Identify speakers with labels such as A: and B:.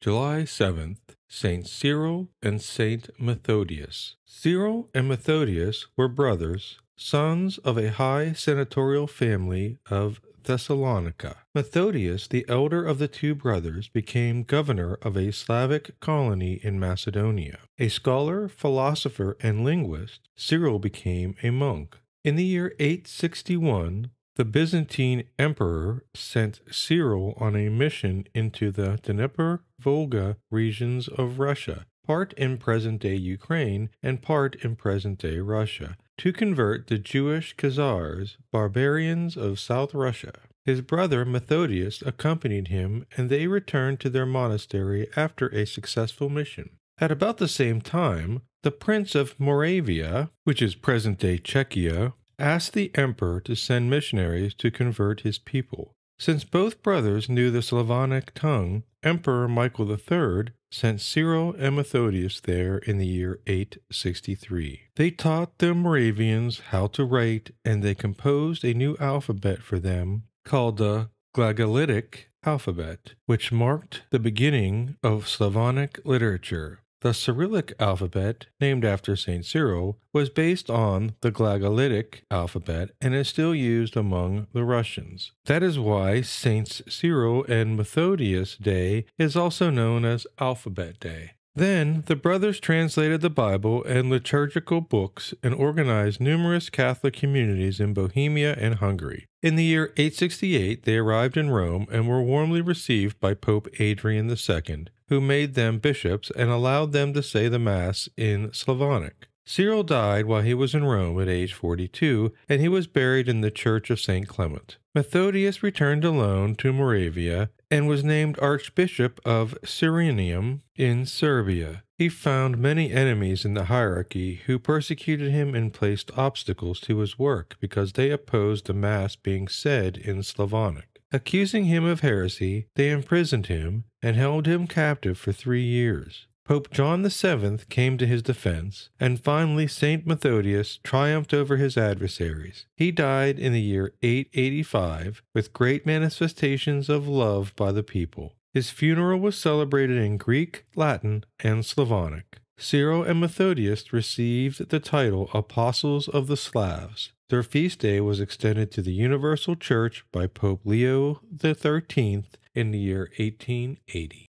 A: July 7th, Saint Cyril and Saint Methodius. Cyril and Methodius were brothers, sons of a high senatorial family of Thessalonica. Methodius, the elder of the two brothers, became governor of a Slavic colony in Macedonia. A scholar, philosopher, and linguist, Cyril became a monk. In the year 861, the Byzantine emperor sent Cyril on a mission into the Dnieper Volga regions of Russia, part in present day Ukraine and part in present day Russia, to convert the Jewish Khazars, barbarians of South Russia. His brother Methodius accompanied him, and they returned to their monastery after a successful mission. At about the same time, the Prince of Moravia, which is present day Czechia, asked the emperor to send missionaries to convert his people. Since both brothers knew the Slavonic tongue, Emperor Michael III sent Cyril and Methodius there in the year 863. They taught the Moravians how to write, and they composed a new alphabet for them called the Glagolitic alphabet, which marked the beginning of Slavonic literature. The Cyrillic alphabet, named after St. Cyril, was based on the Glagolitic alphabet and is still used among the Russians. That is why Saints Cyril and Methodius Day is also known as Alphabet Day. Then the brothers translated the Bible and liturgical books and organized numerous Catholic communities in Bohemia and Hungary. In the year 868, they arrived in Rome and were warmly received by Pope Adrian II, who made them bishops and allowed them to say the Mass in Slavonic. Cyril died while he was in Rome at age 42, and he was buried in the Church of St. Clement. Methodius returned alone to Moravia and was named Archbishop of Cyrenium in Serbia. He found many enemies in the hierarchy who persecuted him and placed obstacles to his work because they opposed the Mass being said in Slavonic. Accusing him of heresy, they imprisoned him and held him captive for three years. Pope John VII came to his defense, and finally St. Methodius triumphed over his adversaries. He died in the year 885 with great manifestations of love by the people. His funeral was celebrated in Greek, Latin, and Slavonic. Cyril and Methodius received the title Apostles of the Slavs. Their feast day was extended to the Universal Church by Pope Leo XIII in the year 1880.